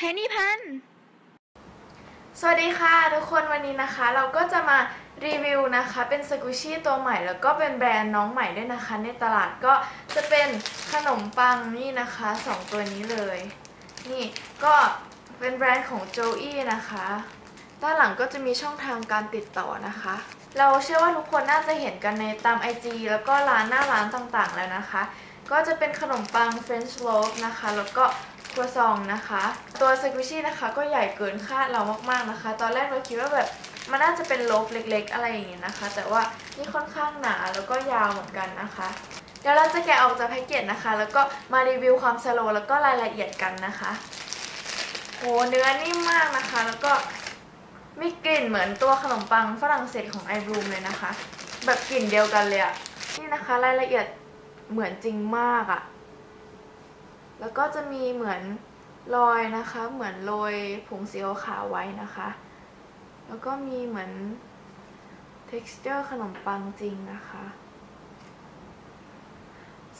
เพนนี่พัน สวัสดีค่ะทุกคนวันนี้นะคะ เราก็จะมารีวิวนะคะ เป็นสกุชี่ตัวใหม่แล้วก็เป็นแบรนด์น้องใหม่ด้วยนะคะ ในตลาดก็จะเป็นขนมปังนี่นะคะสองตัวนี้เลย นี่ก็เป็นแบรนด์ของโจอี้นะคะ ด้านหลังก็จะมีช่องทางการติดต่อนะคะ เราเชื่อว่าทุกคนน่าจะเห็นกันในตาม IG แล้วก็ร้านหน้าร้านต่างๆแล้วนะคะ ก็จะเป็นขนมปัง French loaf นะคะ แล้วก็ รัวซองนะคะ ตัวสควิชี่นะคะก็ใหญ่เกินคาดเรามากๆนะคะ ตอนแรกเราคิดว่าแบบมันน่าจะเป็นโลฟเล็กๆ อะไรอย่างเงี้ยนะคะ แต่ว่านี่ค่อนข้างหนาแล้วก็ยาวเหมือนกันนะคะ เดี๋ยวเราจะแกะออกจากแพ็กเกจนะคะ แล้วก็มารีวิวความสโลว์แล้วก็รายละเอียดกันนะคะโหเนื้อนิ่มมากนะคะ แล้วก็มีกลิ่นเหมือนตัวขนมปังฝรั่งเศสของไอบรูมเลยนะคะ แบบกลิ่นเดียวกันเลยอะนี่นะคะ รายละเอียดเหมือนจริงมากอะ แล้วก็จะมีเหมือนรอยนะคะ เหมือนโรยผงสีขาวไว้นะคะ แล้วก็มีเหมือน texture ขนมปังจริงนะคะ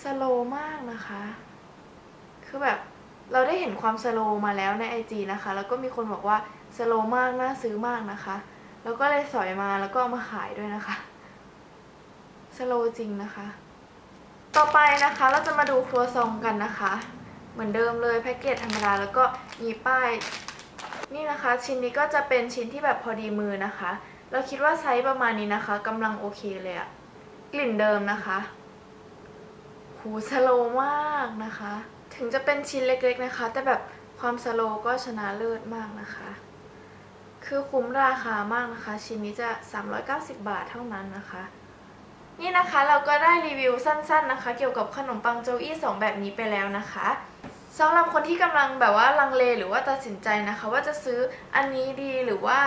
สโลมากนะคะ คือแบบเราได้เห็นความสโลมาแล้วใน IG นะคะ แล้วก็มีคนบอกว่าสโลมากน่าซื้อมากนะคะ แล้วก็เลยสอยมาแล้วก็เอามาขายด้วยนะคะสโลจริงนะคะ ต่อไปนะคะเราจะมาดูครัวซองกันนะคะ เหมือนเดิมเลยแพ็กเกจธรรมดาแล้วก็มีป้าย นี่นะคะ ชิ้นนี้ก็จะเป็นชิ้นที่แบบพอดีมือนะคะ เราคิดว่าไซส์ประมาณนี้นะคะกำลังโอเคเลยอะกลิ่นเดิมนะคะหูสโลมากนะคะ ถึงจะเป็นชิ้นเล็กๆนะคะ แต่แบบความสโลก็ชนะเลิศมากนะคะ คือคุ้มราคามากนะคะ ชิ้นนี้จะ 390 บาทเท่านั้นนะคะ นี่นะคะเราก็ได้รีวิวสั้นๆนะคะ เกี่ยวกับขนมปังโจอี้2แบบนี้ไปแล้วนะคะ สำหรับคนที่กำลังแบบว่าลังเลหรือว่าตัดสินใจนะคะ ว่าจะซื้ออันนี้ดีหรือว่า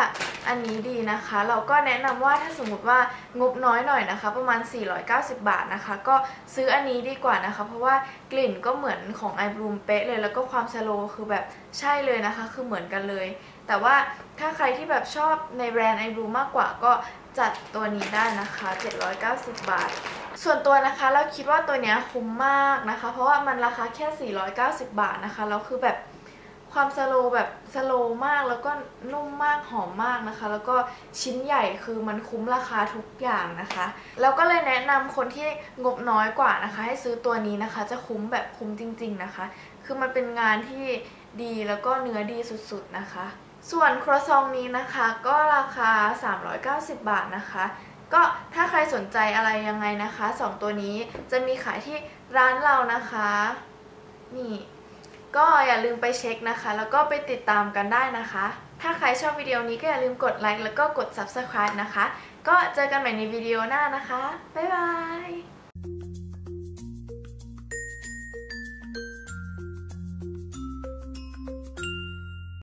อันนี้ดีนะคะ เราก็แนะนำว่าถ้าสมมติว่างบน้อยหน่อยนะคะ ประมาณ 490 บาทนะคะ ก็ซื้ออันนี้ดีกว่านะคะ เพราะว่ากลิ่นก็เหมือนของไอบลูมเป๊ะเลย แล้วก็ความสโลคือแบบใช่เลยนะคะ คือเหมือนกันเลย แต่ว่าถ้าใครที่แบบชอบในแบรนด์ไอบลูมากกว่าก็จัดตัวนี้ได้นะคะ 790 บาท ส่วนตัวนะคะเราคิดว่าตัวนี้คุ้มมากนะคะ เพราะว่ามันราคาแค่ 490 บาทนะคะแล้วคือแบบความสโลแบบสโลมากแล้วก็นุ่มมากหอมมากนะคะ แล้วก็ชิ้นใหญ่คือมันคุ้มราคาทุกอย่างนะคะแล้วก็เลยแนะนำคนที่งบน้อยกว่านะคะ ให้ซื้อตัวนี้นะคะ จะคุ้มแบบคุ้มจริง ๆนะคะ คือมันเป็นงานที่ดีแล้วก็เนื้อดีสุดๆนะคะ ส่วนครัวซองนี้นะคะ ก็ราคา 390 บาทนะคะ ก็ถ้าใครสนใจอะไรยังไงนะคะ 2 ตัวนี้จะมีขายที่ร้านเรานะคะ นี่ ก็อย่าลืมไปเช็คนะคะ แล้วก็ไปติดตามกันได้นะคะ ถ้าใครชอบวิดีโอนี้ก็อย่าลืมกดไลค์แล้วก็กด subscribe นะคะ ก็เจอกันใหม่ในวิดีโอหน้านะคะ บ๊ายบาย